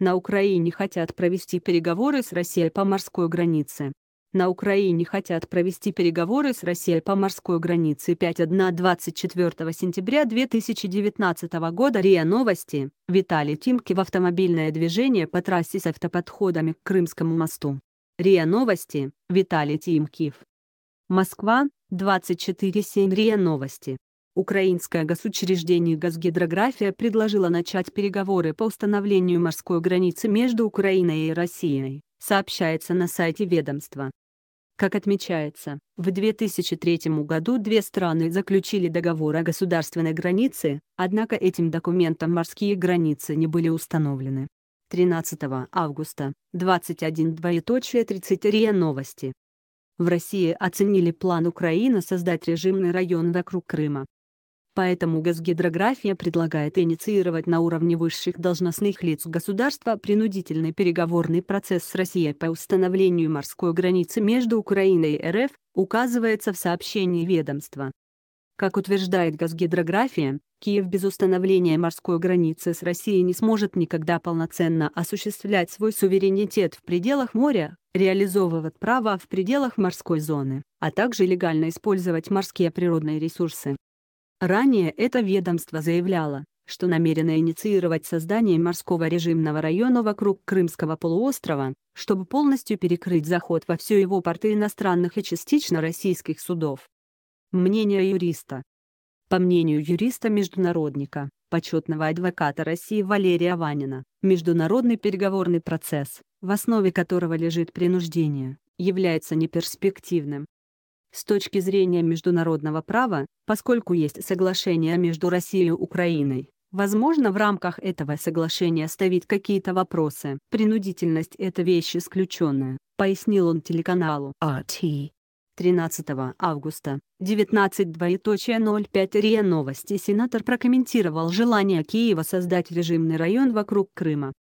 На Украине хотят провести переговоры с Россией по морской границе. На Украине хотят провести переговоры с Россией по морской границе 5.1 24 сентября 2019 года РИА Новости. Виталий Тимкив автомобильное движение по трассе с автоподходами к Крымскому мосту. РИА Новости. Виталий Тимкив. Москва. 24.7 РИА Новости. Украинское госучреждение «Газгидрография» предложило начать переговоры по установлению морской границы между Украиной и Россией, сообщается на сайте ведомства. Как отмечается, в 2003 году две страны заключили договор о государственной границе, однако этим документом морские границы не были установлены. 13 августа, 21 двоеточие 30 РИА Новости. В России оценили план Украины создать режимный район вокруг Крыма. Поэтому Газгидрография предлагает инициировать на уровне высших должностных лиц государства принудительный переговорный процесс с Россией по установлению морской границы между Украиной и РФ, указывается в сообщении ведомства. Как утверждает Газгидрография, Киев без установления морской границы с Россией не сможет никогда полноценно осуществлять свой суверенитет в пределах моря, реализовывать права в пределах морской зоны, а также легально использовать морские природные ресурсы. Ранее это ведомство заявляло, что намерено инициировать создание морского режимного района вокруг Крымского полуострова, чтобы полностью перекрыть заход во все его порты иностранных и частично российских судов. Мнение юриста. По мнению юриста-международника, почетного адвоката России Валерия Ванина, международный переговорный процесс, в основе которого лежит принуждение, является неперспективным, с точки зрения международного права, поскольку есть соглашение между Россией и Украиной, возможно в рамках этого соглашения ставить какие-то вопросы. Принудительность – это вещь исключенная, пояснил он телеканалу RT. 13 августа, 19.05 РИА Новости Сенатор прокомментировал желание Киева создать режимный район вокруг Крыма.